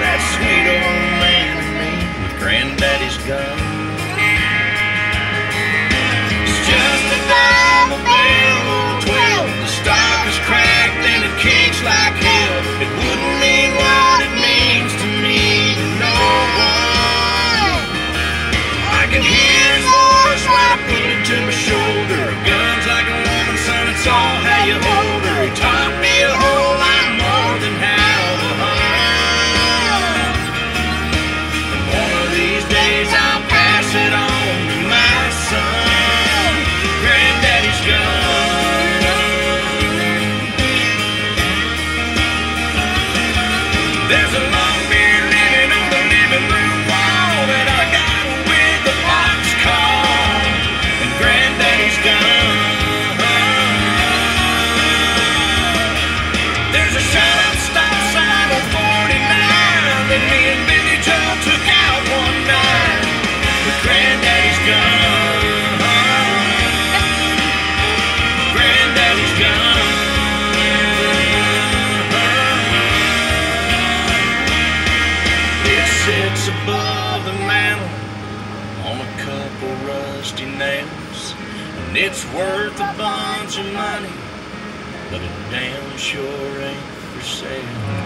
that sweet There's a long beard. above the mantel on a couple rusty nails. And it's worth a bunch of money, but it damn sure ain't for sale.